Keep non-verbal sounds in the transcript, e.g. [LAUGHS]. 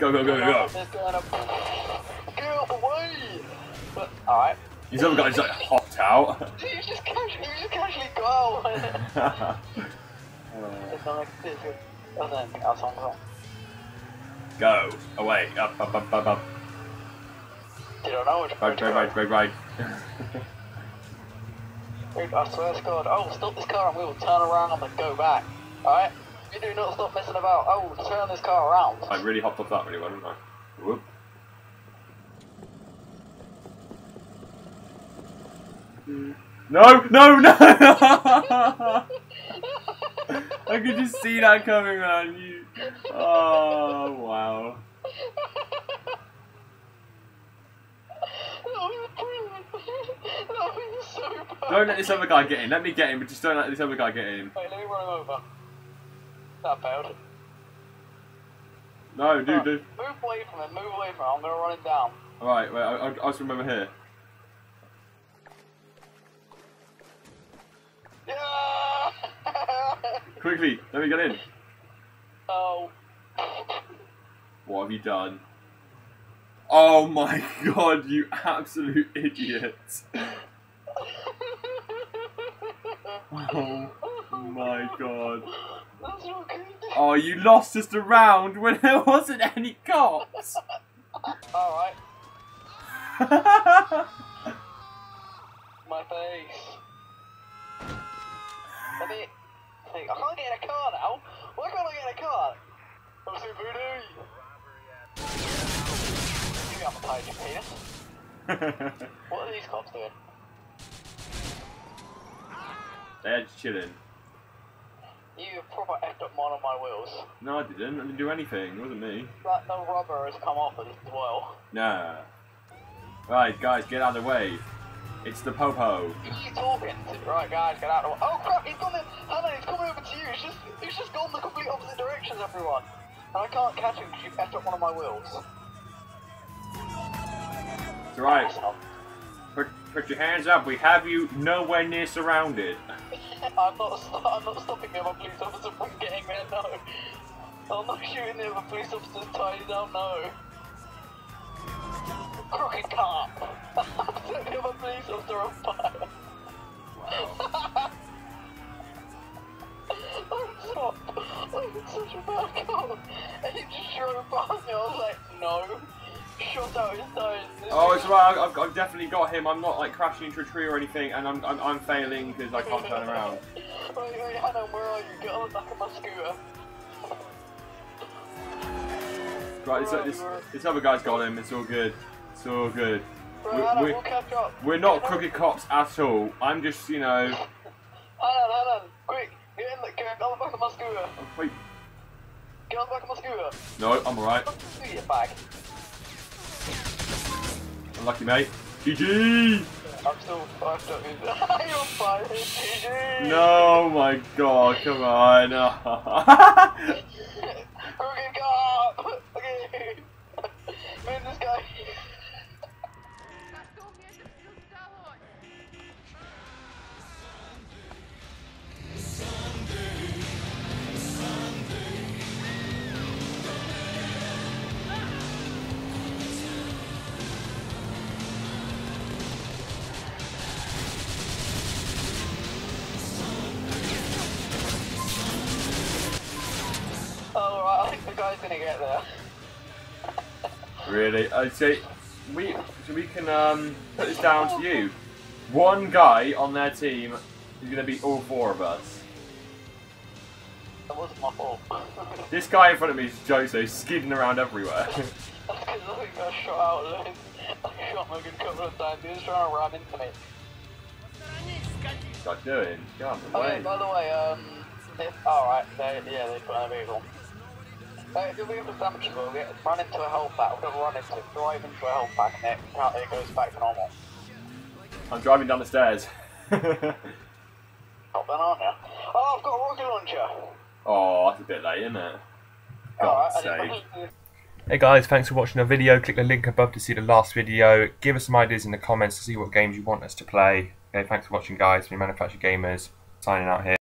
Go, go, go, go. There's gonna... Get out the way! But, alright. These other guys like hopped out. You just casually, you just casually go out. [LAUGHS] it's not like this. And then, outside the go. Away. Up, up, up, up, up. You don't know which Right, right, go. right, right, right. [LAUGHS] I swear to God. Oh, stop this car and we will turn around and go back. Alright? You do not stop messing about. Oh, turn this car around. I really hopped off that really well, didn't I? Whoop. No, no, no! [LAUGHS] I could just see that coming, man. You... Oh, wow. [LAUGHS] That was brilliant. That was so. Don't let this other guy get in. Let me get in, but just don't let this other guy get in. Wait, let me run him over. That failed. No, dude, dude. Move away from him, move away from him. I'm gonna run it down. Alright, wait, I, I, I'll just remember here. Yeah! [LAUGHS] Quickly, let me get in. oh. What have you done? Oh my [LAUGHS] god, you absolute idiot. [LAUGHS] Oh my god. That's not good. Oh, you lost just a round when there [LAUGHS] wasn't any cops. Alright, [LAUGHS] my face. Let me. I can't get in a car now. Why can't I get in a car? I'm so voodoo. Give me up a page, penis. [LAUGHS] What are these cops doing? They're just chilling. You proper effed up one of my wheels. No, I didn't. I didn't do anything. It wasn't me. Like the rubber has come off as well. Nah. Right, guys, get out of the way. It's the Popo. Who are you talking to? Right, guys, get out of the way. Oh crap, he's coming! Hannah, he's coming over to you. He's just, he's just gone the complete opposite directions, everyone. And I can't catch him because you effed up one of my wheels. It's up. Put, put your hands up. We have you nowhere near surrounded. I'm not, I'm not stopping other police officer from getting there, no. I'm not shooting the other police officer to tie down, no. Crooked cop! Set the other police officer on fire. [LAUGHS] I'm so, I'm such a bad cop. And he just drove past me, I was like, no. Shot out his tires. Oh, it's right. I've, I've definitely got him. I'm not like crashing into a tree or anything, and I'm I'm, I'm failing because I can't turn around. Wait, wait, Hannah, where are you? Get on the back of my scooter. Right, this, this, this other guy's got him. It's all good. It's all good. Right, We- Hannah, we- we'll catch up. We're not on- crooked cops at all. I'm just, you know. Hannah, Hannah, quick, get in the, get on the back of my scooter. Oh, wait. Get on the back of my scooter. No, I'm alright. Do your bag. Unlucky, mate. GG! I'm still fucked up. [LAUGHS] You're fine, GG. No, my god, come on. [LAUGHS] I think gonna get there. really? I'd say we so we can um, put this down to you. One guy on their team is going to beat all four of us. That wasn't my fault. This guy in front of me is Jose, skidding around everywhere. [LAUGHS] [LAUGHS] That's because I think I shot out. I shot Morgan a couple of times. He was trying to ram into me. What's doing? Of the Oh yeah, by the way, um, alright, yeah, they put in a vehicle. Uh, if your vehicle's damageable, get, run into a health pack, we're gonna run into, drive into a health pack and it, can't- it goes back to normal. I'm driving down the stairs. Not then, aren't you? Oh, I've got a rocket launcher! oh, that's a bit late, isn't it? Alright, God's I sake. Hey guys, thanks for watching the video. Click the link above to see the last video. Give us some ideas in the comments to see what games you want us to play. Okay, thanks for watching guys. Me Manufactured Gamers, signing out here.